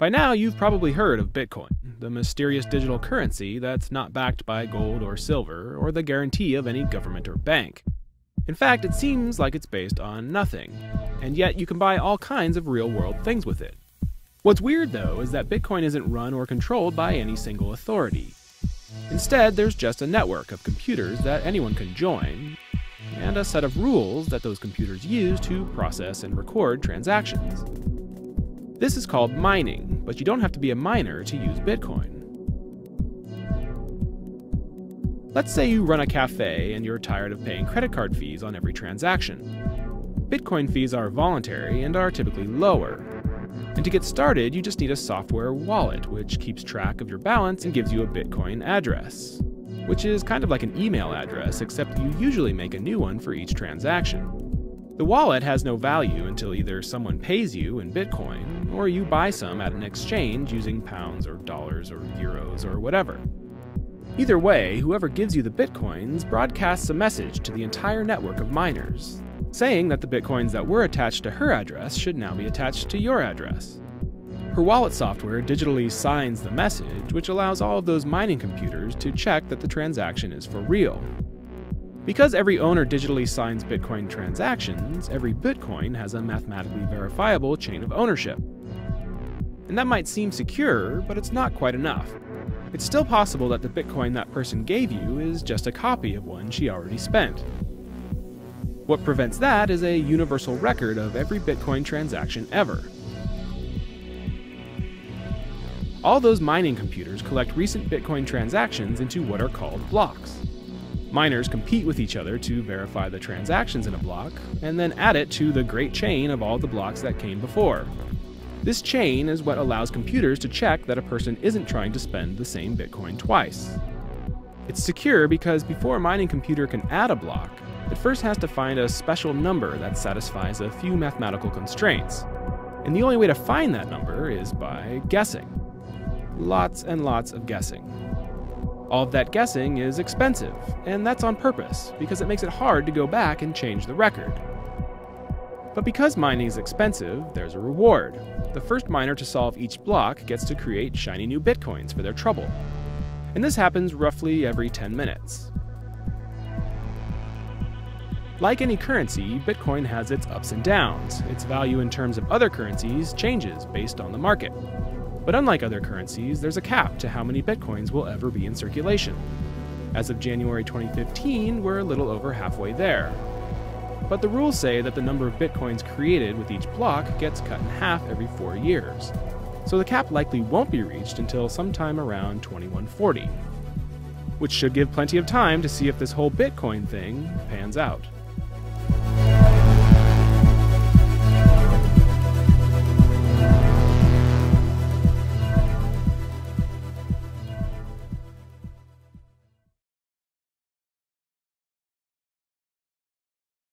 By now, you've probably heard of Bitcoin, the mysterious digital currency that's not backed by gold or silver or the guarantee of any government or bank. In fact, it seems like it's based on nothing, and yet you can buy all kinds of real world things with it. What's weird, though, is that Bitcoin isn't run or controlled by any single authority. Instead, there's just a network of computers that anyone can join, and a set of rules that those computers use to process and record transactions. This is called mining, but you don't have to be a miner to use Bitcoin. Let's say you run a cafe and you're tired of paying credit card fees on every transaction. Bitcoin fees are voluntary and are typically lower. And to get started, you just need a software wallet, which keeps track of your balance and gives you a Bitcoin address, which is kind of like an email address, except you usually make a new one for each transaction. The wallet has no value until either someone pays you in Bitcoin or you buy some at an exchange using pounds or dollars or euros or whatever. Either way, whoever gives you the Bitcoins broadcasts a message to the entire network of miners, saying that the Bitcoins that were attached to her address should now be attached to your address. Her wallet software digitally signs the message, which allows all of those mining computers to check that the transaction is for real, because every owner digitally signs Bitcoin transactions, every Bitcoin has a mathematically verifiable chain of ownership. And that might seem secure, but it's not quite enough. It's still possible that the Bitcoin that person gave you is just a copy of one she already spent. What prevents that is a universal record of every Bitcoin transaction ever. All those mining computers collect recent Bitcoin transactions into what are called blocks. Miners compete with each other to verify the transactions in a block, and then add it to the great chain of all the blocks that came before. This chain is what allows computers to check that a person isn't trying to spend the same Bitcoin twice. It's secure because before a mining computer can add a block, it first has to find a special number that satisfies a few mathematical constraints. And the only way to find that number is by guessing. Lots and lots of guessing. All of that guessing is expensive, and that's on purpose, because it makes it hard to go back and change the record. But because mining is expensive, there's a reward. The first miner to solve each block gets to create shiny new bitcoins for their trouble. And this happens roughly every 10 minutes. Like any currency, Bitcoin has its ups and downs. Its value in terms of other currencies changes based on the market. But unlike other currencies, there's a cap to how many bitcoins will ever be in circulation. As of January 2015, we're a little over halfway there. But the rules say that the number of bitcoins created with each block gets cut in half every four years. So the cap likely won't be reached until sometime around 2140, which should give plenty of time to see if this whole Bitcoin thing pans out.